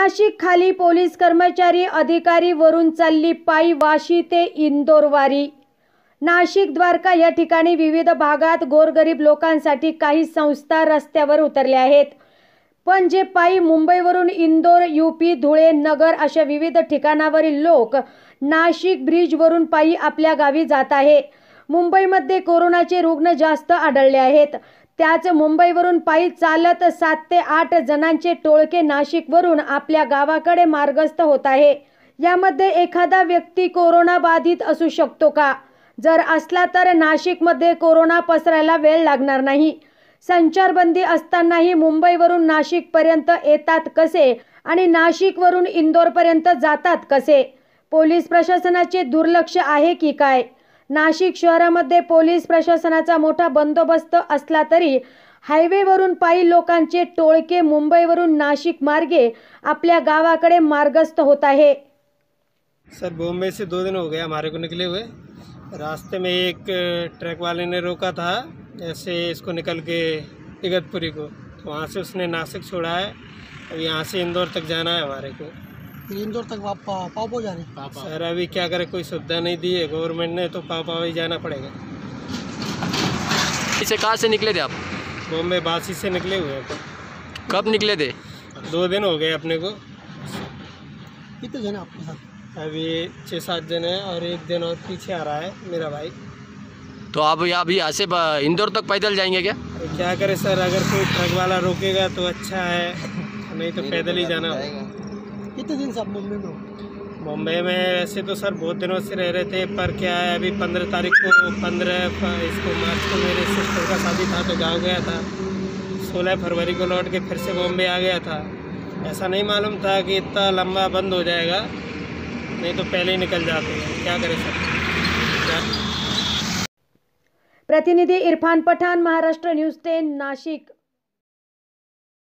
नाशिक खाली पोलीस कर्मचारी अधिकारी वरून चालली पायी वाशी ते इंदोर वारी. नाशिक द्वारका या ठिकाणी विविध भागात गोरगरीब लोकांसाठी काही संस्था रस्त्यावर उतरल्या आहेत. पण जे पायी मुंबईवरून इंदोर यूपी धुळे नगर अशा विविध ठिकाणावरील लोक नाशिक ब्रिजवरून पायी आपल्या गावी जात आहे. मुंबईमध्ये कोरोनाचे रुग्ण जास्त आढळले आहेत. त्याच मुंबईवरून पायी चालत सात ते आठ जणांचे टोळके नाशिकवरून आपल्या गावाकडे मार्गस्थ होत आहे. यामध्ये एखादा व्यक्ती कोरोना बाधित असू शकतो का? जर असला तर नाशिकमध्ये कोरोना पसरायला वेळ लागणार नाही. संचारबंदी असतानाही मुंबईवरून नाशिकपर्यंत येतात कसे आणि नाशिकवरून इंदोरपर्यंत जातात कसे? पोलीस प्रशासनाचे दुर्लक्ष आहे की काय? नाशिक शहरामध्ये पोलीस प्रशासनाचा मोठा बंदोबस्त असला तरी हायवेवरून पायी लोकांचे टोळके मुंबईवरून नाशिक मार्गे आपल्या गावाकडे मार्गस्थ होत आहे. सर बॉम्बे से दो दिन हो गया हमारे को निकले हुए। रास्ते में एक ट्रक वाले ने रोका था ऐसे इसको निकल के इगतपुरी को। तो वहाँ से उसने नासिक छोड़ा है। अब यहाँ से इंदौर तक जाना है हमारे को। फिर इंदौर तक आप पा, जा रहे हैं। सर अभी क्या करें? कोई सुविधा नहीं दी है। गवर्नमेंट ने तो पापा पाव ही जाना पड़ेगा। इसे कहाँ से निकले थे आप? बॉम्बे बासी से निकले हुए हैं। कब निकले थे? दो दिन हो गए अपने को। कितने जने आपके साथ? अभी छः सात जन हैं और एक दिन और पीछे आ रहा है मेरा भाई। तो आप यहाँ अभी यहाँ से इंदौर तक पैदल जाएँगे क्या? क्या करें सर अगर कोई ट्रक वाला रोकेगा तो अच्छा है। नहीं तो पैदल ही जाना होगा। कितने दिन से आप मुंबई में हो? मुंबई में वैसे तो सर बहुत दिनों से रह रहे थे पर क्या है अभी पंद्रह तारीख को पंद्रह इसको मार्च को मेरे सिस्टर का शादी था तो गाँव गया था। सोलह फरवरी को लौट के फिर से बॉम्बे आ गया था। ऐसा नहीं मालूम था कि इतना लंबा बंद हो जाएगा नहीं तो पहले ही निकल जाते हैं। क्या करें सर? प्रतिनिधि इरफान पठान महाराष्ट्र न्यूज़ टेन नाशिक।